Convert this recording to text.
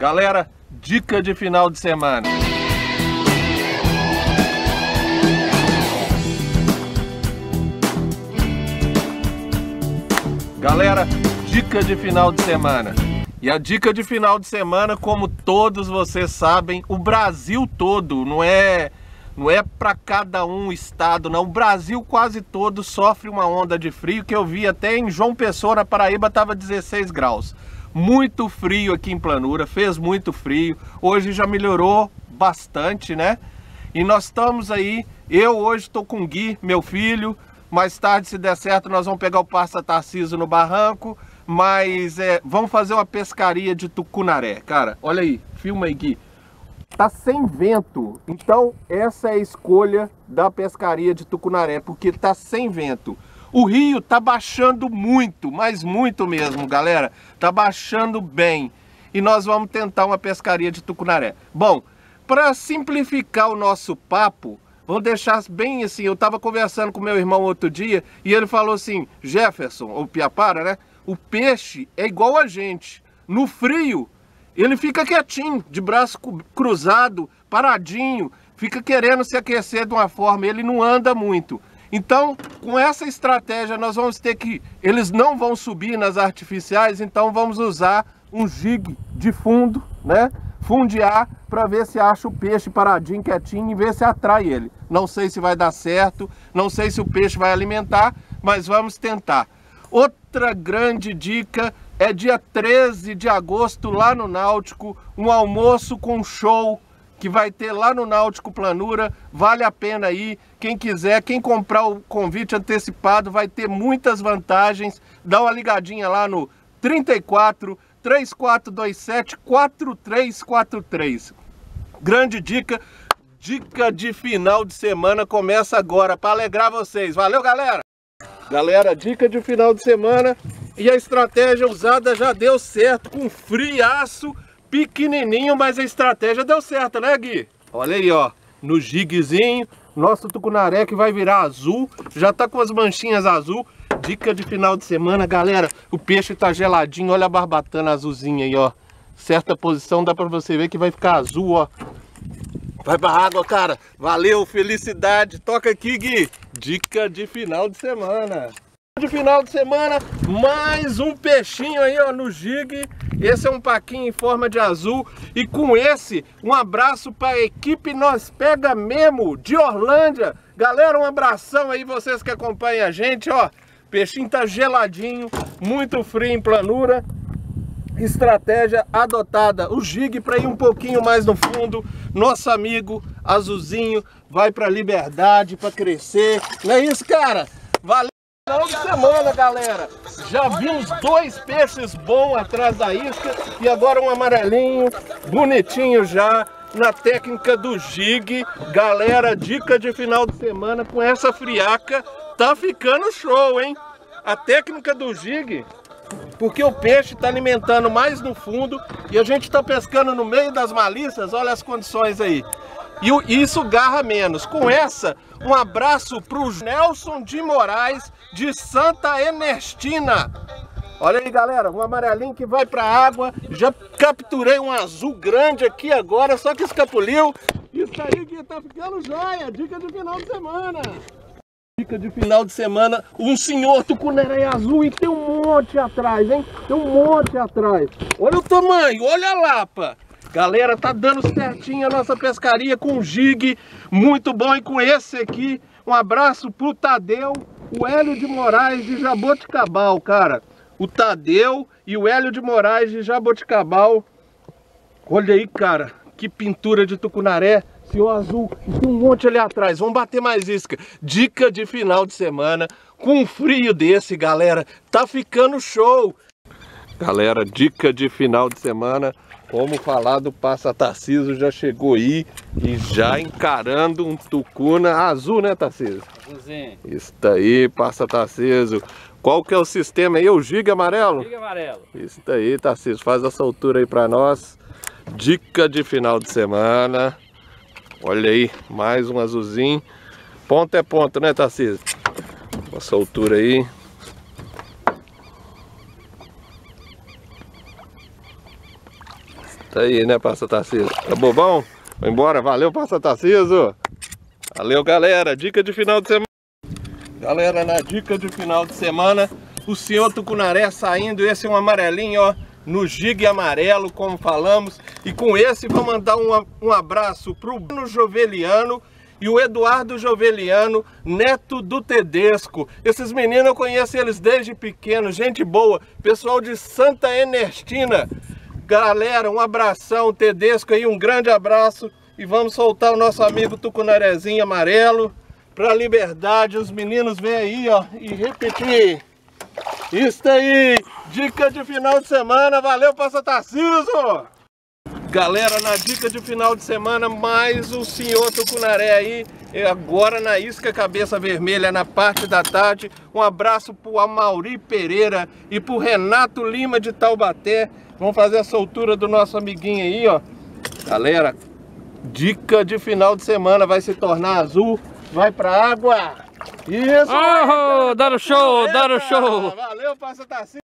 Galera, dica de final de semana. Galera, dica de final de semana. E a dica de final de semana, como todos vocês sabem, o Brasil todo, não é não é para cada um estado, não. O Brasil quase todo sofre uma onda de frio que eu vi até em João Pessoa, na Paraíba, estava 16 graus. Muito frio aqui em Planura, fez muito frio. Hoje já melhorou bastante, né? E nós estamos aí, eu hoje estou com o Gui, meu filho. Mais tarde, se der certo, nós vamos pegar o Passa Tarciso no barranco. Mas é, vamos fazer uma pescaria de tucunaré. Cara, olha aí, filma aí, Gui tá sem vento. Então essa é a escolha da pescaria de Tucunaré, porque tá sem vento. O rio tá baixando muito, mas muito mesmo, galera. Tá baixando bem. E nós vamos tentar uma pescaria de Tucunaré. Bom, para simplificar o nosso papo, vamos deixar bem assim. Eu estava conversando com meu irmão outro dia e ele falou assim: Jefferson, ou Piapara, né? O peixe é igual a gente. No frio, ele fica quietinho, de braço cruzado, paradinho, fica querendo se aquecer de uma forma, ele não anda muito. Então, com essa estratégia, nós vamos ter que... Eles não vão subir nas artificiais, então vamos usar um jig de fundo, né? Fundear para ver se acha o peixe paradinho, quietinho e ver se atrai ele. Não sei se vai dar certo, não sei se o peixe vai alimentar, mas vamos tentar. Outra grande dica é dia 13 de agosto lá no Náutico, um almoço com show que vai ter lá no Náutico Planura, vale a pena ir. Quem quiser, quem comprar o convite antecipado vai ter muitas vantagens. Dá uma ligadinha lá no 34 3427 4343. Grande dica, dica de final de semana começa agora para alegrar vocês. Valeu, galera! Galera, dica de final de semana e a estratégia usada já deu certo com friaço pequenininho, mas a estratégia deu certo, né Gui? Olha aí, ó, no jiguezinho, nosso tucunaré que vai virar azul, já tá com as manchinhas azul. Dica de final de semana, galera, o peixe tá geladinho, olha a barbatana azulzinha aí, ó. Certa posição dá pra você ver que vai ficar azul, ó. Vai pra água, cara. Valeu, felicidade. Toca aqui, Gui. Dica de final de semana. De final de semana, mais um peixinho aí, ó, no jig. Esse é um paquinho em forma de azul. E com esse, um abraço para a equipe Nós Pega Memo de Orlândia. Galera, um abração aí, vocês que acompanham a gente, ó. Peixinho tá geladinho, muito frio em planura estratégia adotada, o jig para ir um pouquinho mais no fundo, nosso amigo azulzinho vai para liberdade, para crescer, não é isso cara? Valeu! Final de semana, galera. Já vimos dois peixes bons atrás da isca e agora um amarelinho, bonitinho já, na técnica do jig. Galera, dica de final de semana com essa friaca, tá ficando show, hein? A técnica do jig porque o peixe está alimentando mais no fundo e a gente está pescando no meio das malícias, olha as condições aí. E isso garra menos. Com essa, um abraço para o Nelson de Moraes, de Santa Ernestina. Olha aí, galera, um amarelinho que vai para a água. Já capturei um azul grande aqui agora, só que escapuliu. Isso aí que tá ficando jóia, dica de final de semana. Dica de final de semana, um senhor tucunaré azul e tem um monte atrás, hein? Tem um monte atrás. Olha o tamanho, olha a lapa. Galera, tá dando certinho a nossa pescaria com jig, muito bom. E com esse aqui, um abraço pro Tadeu, o Hélio de Moraes de Jaboticabal, cara. O Tadeu e o Hélio de Moraes de Jaboticabal. Olha aí, cara, que pintura de tucunaré. Senhor Azul, tem um monte ali atrás. Vamos bater mais isca. Dica de final de semana. Com um frio desse, galera, tá ficando show. Galera, dica de final de semana. Como falar do Passa Tarciso, já chegou aí e já encarando um tucuna azul, né, Tarciso? Azulzinho. Isso daí, Passa Tarciso. Qual que é o sistema aí? O giga amarelo? Giga amarelo. Isso daí, Tarciso. Faz essa altura aí pra nós. Dica de final de semana. Olha aí, mais um azulzinho. Ponto é ponto, né, Tarcísio? Uma soltura aí. Tá aí, né, Passa Tarciso? Tá bobão? Vai embora, valeu, Passa Tarciso! Valeu, galera! Dica de final de semana. Galera, na dica de final de semana, o senhor Tucunaré saindo, esse é um amarelinho, ó, no gigue amarelo, como falamos. E com esse, vou mandar um, um abraço pro Bruno Joveliano e o Eduardo Joveliano, neto do Tedesco. Esses meninos eu conheço eles desde pequeno, gente boa, pessoal de Santa Ernestina. Galera, um abração, Tedesco aí, um grande abraço. E vamos soltar o nosso amigo Tucunarezinho amarelo para a liberdade. Os meninos vêm aí, ó, e repetir. Isso aí, dica de final de semana. Valeu, Passa Tarciso! Galera, na dica de final de semana, mais o senhor Tucunaré aí, agora na isca cabeça vermelha, na parte da tarde. Um abraço pro Amauri Pereira e pro Renato Lima de Taubaté. Vamos fazer a soltura do nosso amiguinho aí, ó. Galera, dica de final de semana, vai se tornar azul, vai pra água. Isso! Oh, dá no show, dá no show! Valeu, passa Tarcísio!